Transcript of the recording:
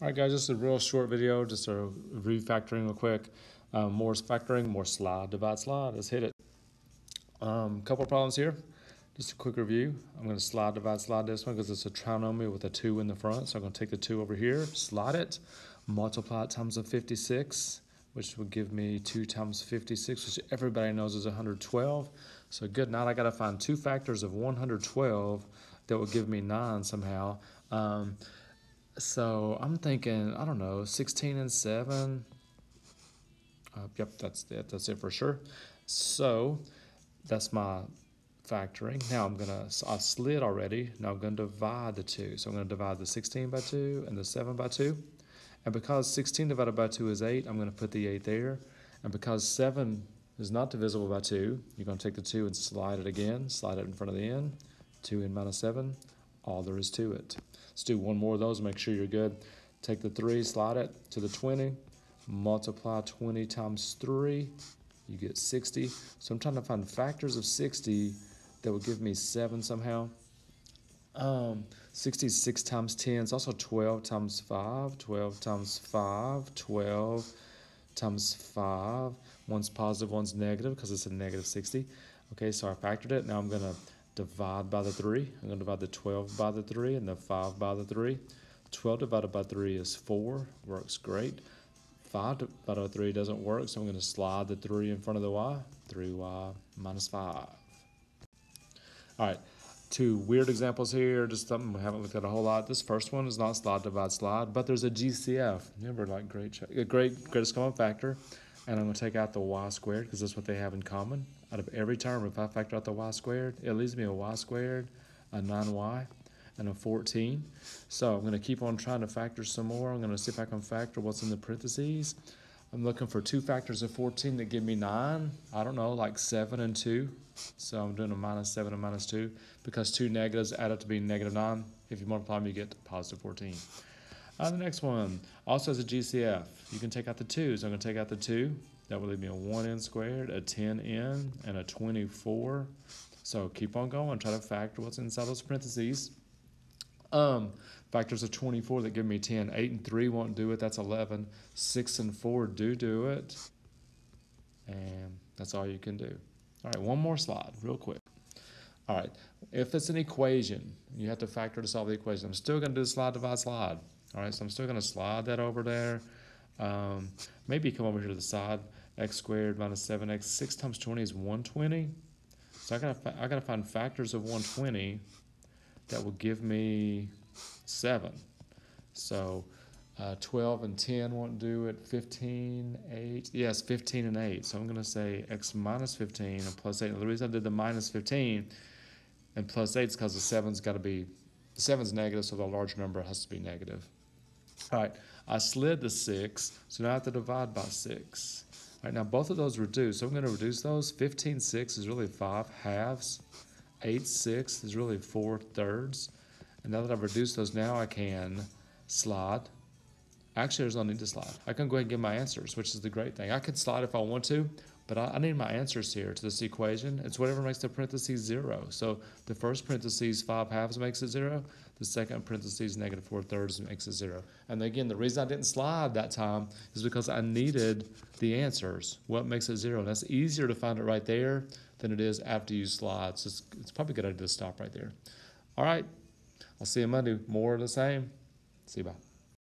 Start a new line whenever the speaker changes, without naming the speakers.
All right, guys, just a real short video, just a refactoring real quick. Um, more factoring, more slide, divide, slide. Let's hit it. Um, couple problems here. Just a quick review. I'm going to slide, divide, slide this one because it's a trinomial with a 2 in the front. So I'm going to take the 2 over here, slide it, multiply it times the 56, which would give me 2 times 56, which everybody knows is 112. So good night. I got to find two factors of 112 that would give me 9 somehow. Um, so I'm thinking, I don't know, 16 and 7. Uh, yep, that's it. That's it for sure. So that's my factoring. Now I'm gonna, I slid already. Now I'm gonna divide the two. So I'm gonna divide the 16 by two and the seven by two. And because 16 divided by two is eight, I'm gonna put the eight there. And because seven is not divisible by two, you're gonna take the two and slide it again, slide it in front of the n, two n minus seven, all there is to it. Let's do one more of those, make sure you're good. Take the three, slide it to the 20, multiply 20 times three, you get 60. So I'm trying to find factors of 60 that would give me seven somehow. Um, 66 times 10 is also 12 times 5, 12 times 5, 12 times 5. One's positive, one's negative because it's a negative 60. Okay, so I factored it. Now I'm going to divide by the 3. I'm going to divide the 12 by the 3 and the 5 by the 3. 12 divided by 3 is 4. Works great. 5 divided by 3 doesn't work, so I'm going to slide the 3 in front of the y. 3y minus 5. All right, two weird examples here, just something we haven't looked at a whole lot. This first one is not slide, divide, slide, but there's a GCF. Remember, like great, great, greatest common factor. And I'm going to take out the y squared because that's what they have in common. Out of every term, if I factor out the y squared, it leaves me a y squared, a 9y, and a 14. So I'm going to keep on trying to factor some more. I'm going to see if I can factor what's in the parentheses. I'm looking for two factors of 14 that give me 9. I don't know, like 7 and 2. So I'm doing a minus 7 and minus 2 because two negatives add up to be negative 9. If you multiply them, you get positive 14. Uh, the next one also has a GCF. You can take out the 2. So I'm going to take out the 2. That will leave me a 1n squared, a 10n, and a 24. So keep on going. Try to factor what's inside those parentheses. Um, factors of 24 that give me 10. 8 and 3 won't do it. That's 11. 6 and 4 do do it. And that's all you can do. All right, one more slide real quick. All right, if it's an equation, you have to factor to solve the equation. I'm still going to do slide, divide, slide. All right, so I'm still going to slide that over there. Um, maybe come over here to the side. x squared minus 7x. 6 times 20 is 120. So I gotta, I gotta find factors of 120 that will give me 7. So uh, 12 and 10 won't do it. 15, 8. Yes, 15 and 8. So I'm going to say x minus 15 and plus 8. Now, the reason I did the minus 15 and plus 8 is because the 7's got to be, the 7's negative, so the large number has to be negative. All right, I slid the 6, so now I have to divide by 6. All right, now both of those reduce, so I'm going to reduce those. 15 6 is really 5 halves. 8 6 is really 4 thirds. And now that I've reduced those, now I can slide. Actually, there's no need to slide. I can go ahead and get my answers, which is the great thing. I could slide if I want to, but I, I need my answers here to this equation. It's whatever makes the parentheses zero. So the first parentheses, 5 halves makes it zero. The second parentheses, negative 4 thirds makes it zero. And again, the reason I didn't slide that time is because I needed the answers. What makes it zero? And that's easier to find it right there than it is after you slide. So it's, it's probably a good idea to stop right there. All right. I'll see you Monday. More of the same. See you. Bye.